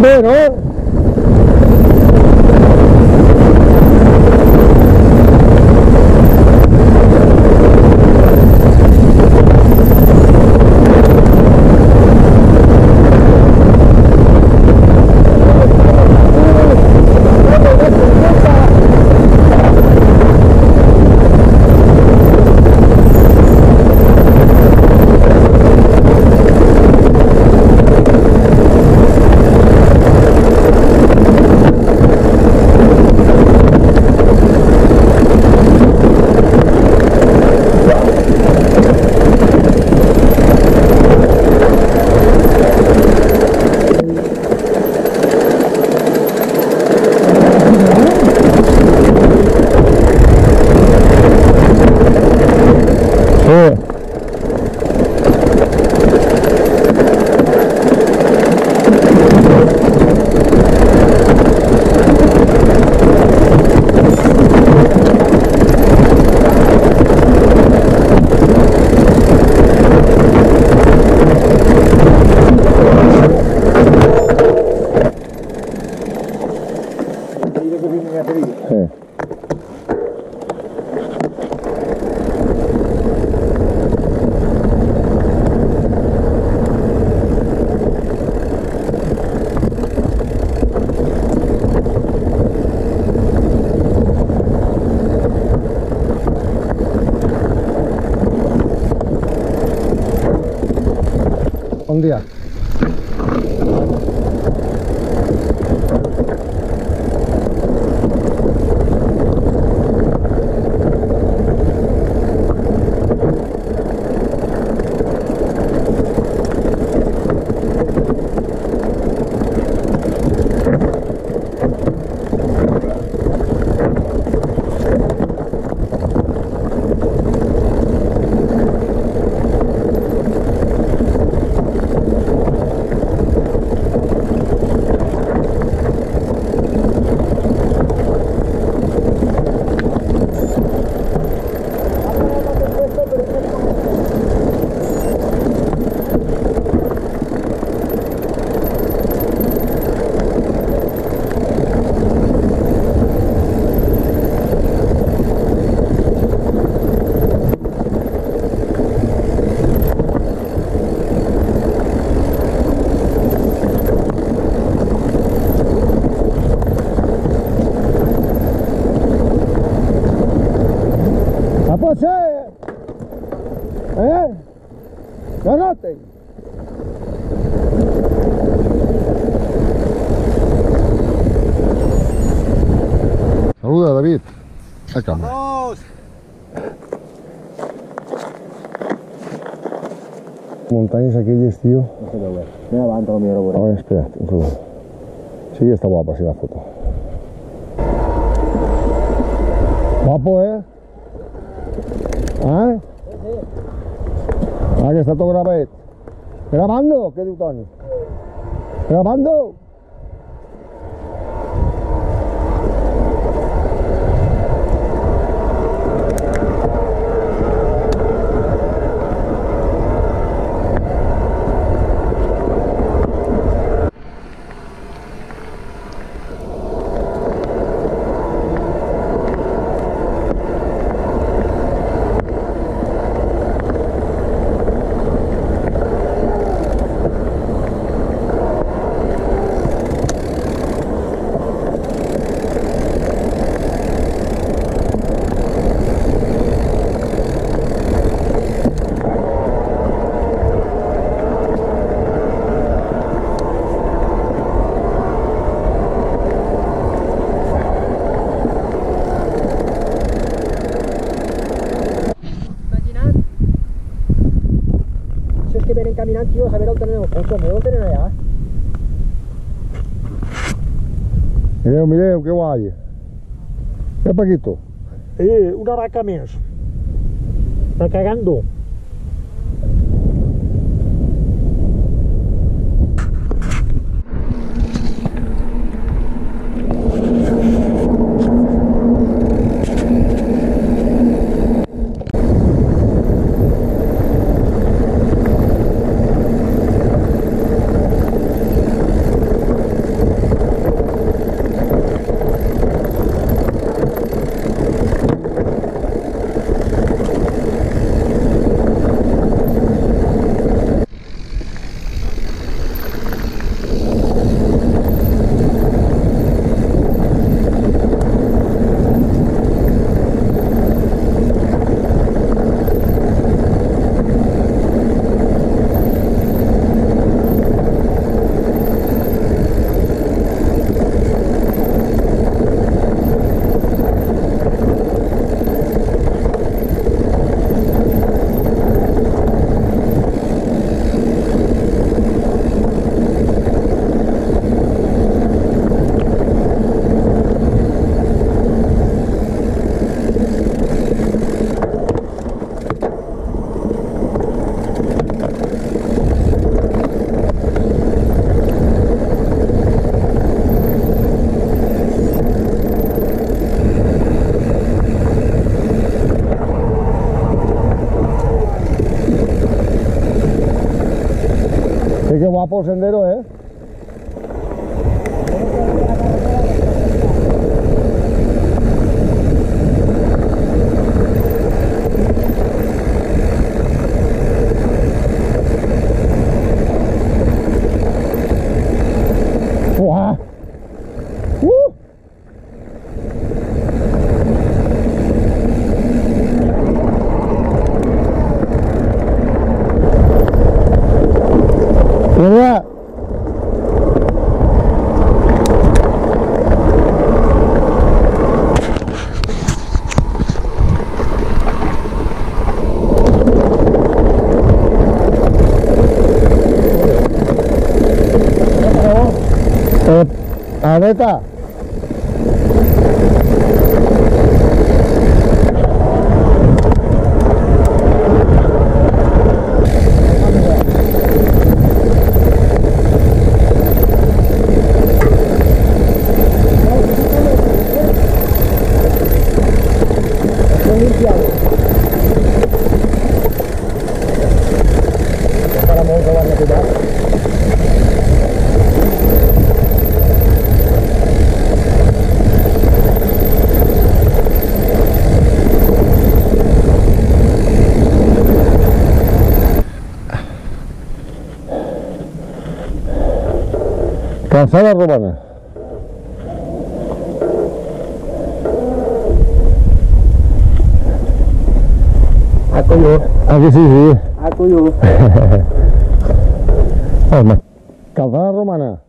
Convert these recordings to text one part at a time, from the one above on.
grande, ¿no? Sí. Sí. Un día. ¿A può ser? Eh? Buonanotte. Saluda David. Acá. Montañas aquellas, tío. No lo ve. Mira, va, Antonio, mira, por A ver, espera, un segundo. Sí, está guapa, sí, la foto. Guapo, ¿eh? ¿Ah? Ah, que està tot gravat. Gravando? Què diu Toni? Gravando? Si es que vienen caminando, tío, a ver dónde tenemos coche, ¿me dónde tenemos allá? Mireu, mireu, que guai. Què Paquito? Eh, una vaca més. Está cagando. El sendero, ¿eh? 金か Calzada romana. Aku yo, Aquí sí, sí. aku yo. Home. Calzada romana.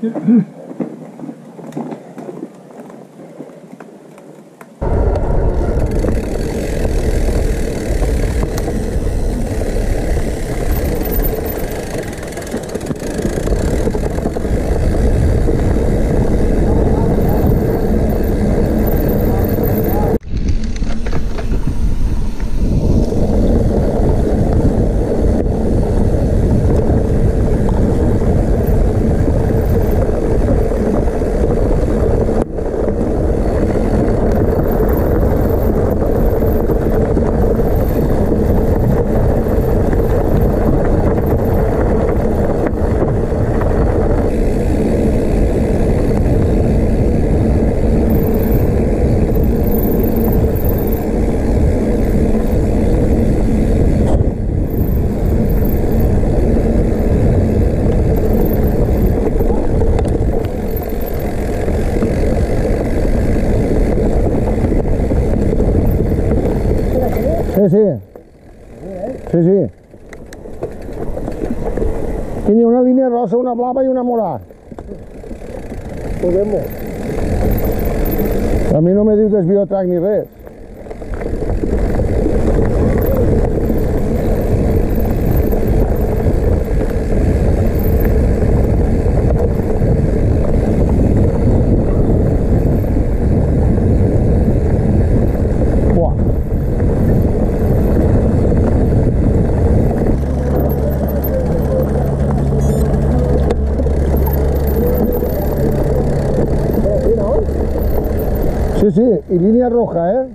Sí, sí. Sí, sí. Tiene una línea rosa, una blava y una morada. Podemos. A mi no me diu desvio track ni res. Y línea roja, ¿eh?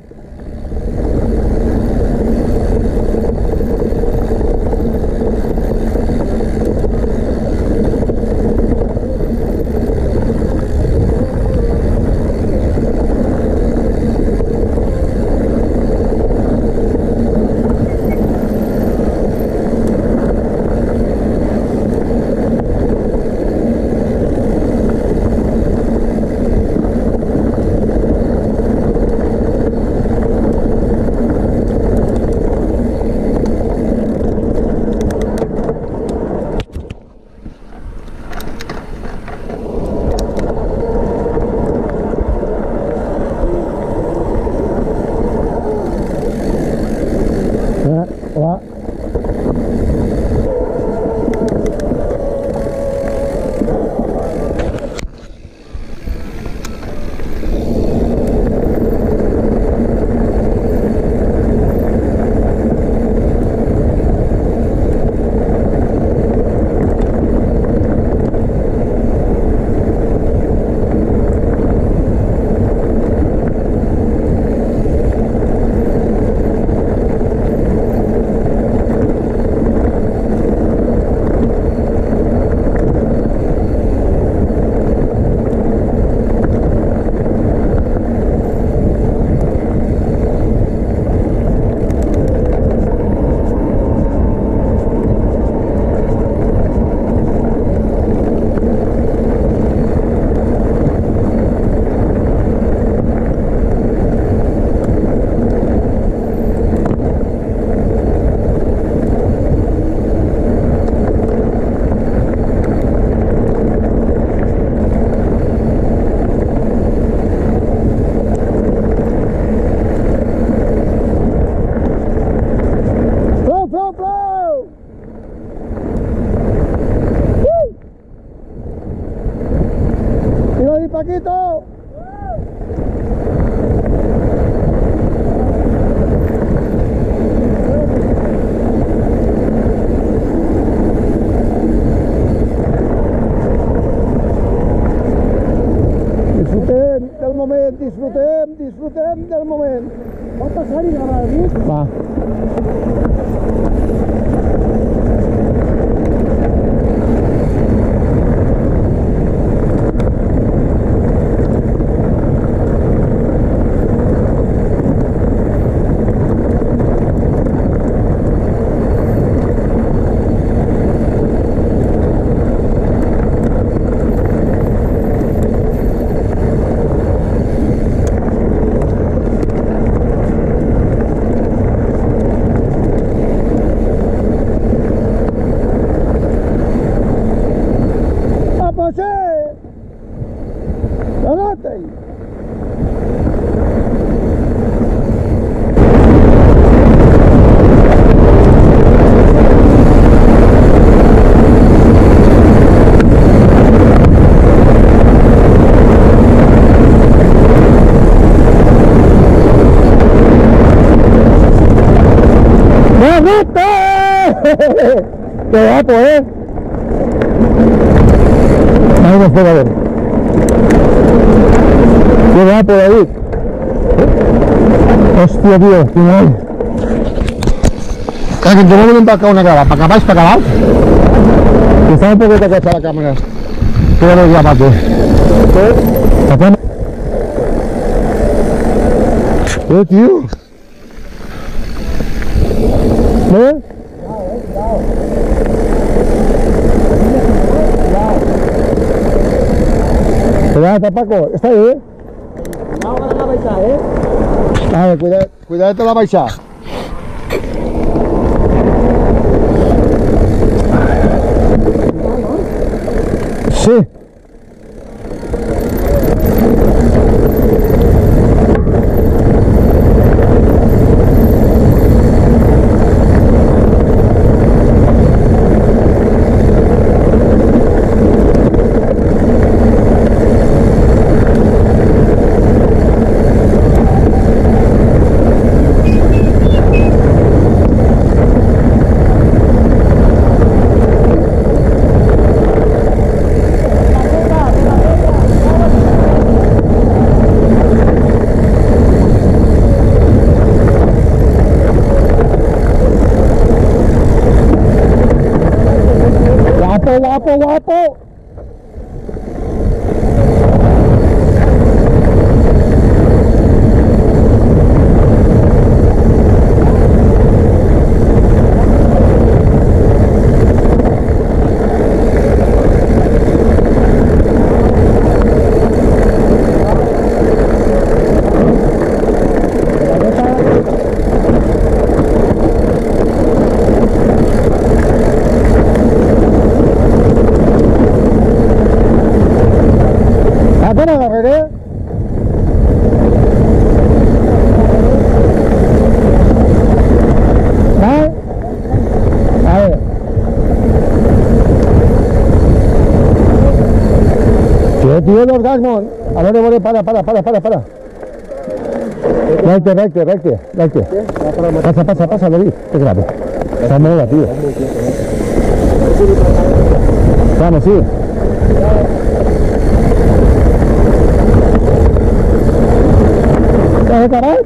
dito! Ahí nos puede ver. Qué guapo, David. Hostia, tío, qué guay. Clar, que ens hem vingut a una grava, para acá baix, para acá. Que està un poco tocada la càmera. Que ja no hi ha pa tu. Acá... Tio. Eh? Cuidado, Paco, está ahí, eh? No, para la baixar, eh? Vale, cuidado, cuidado de la baixa. Sí. Guapo, guapo, guapo. ¿A qué me agarraré? ¿Vale? A ver. ¿Qué tío el orgasmo? A ver, vale, para, para, para, para, para. Recte, recte, recte, recte. Pasa, pasa, pasa, David. Qué grave. Está mola, tío. Vamos, sí. ¿Estás caray?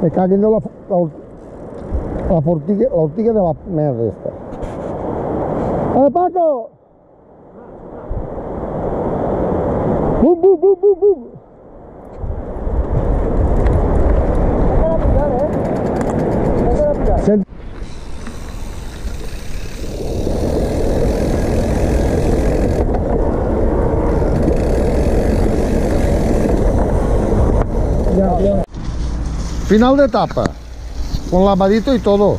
Me está cayendo la, la, la, fortiga, la ortiga de la mierda esta. ¡Eh, Paco! Final de etapa. Con lavadito y todo.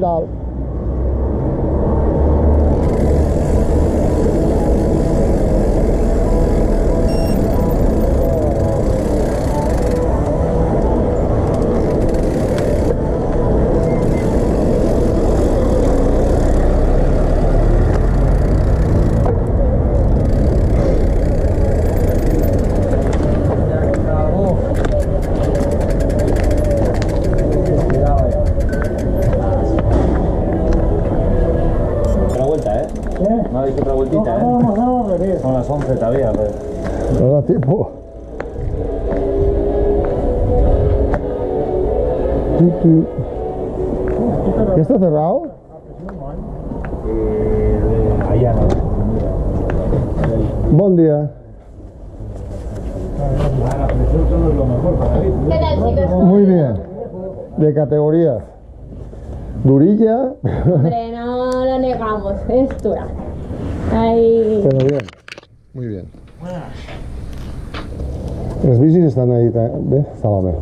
dalt. Otra Dicho otra vueltita, ¿eh? Vamos, vamos, revés. Son las 11 todavía, pero... No da tiempo. ¿Ya está cerrado? Eh, allá no. Buen día. La presión solo es lo mejor para mí. ¿Qué tal, chicos? Muy bien. De categoría. Durilla, Hombre, no lo negamos, es dura. Ay, pero bien. Muy bien. Las bicis están ahí, ¿ves? Cosa.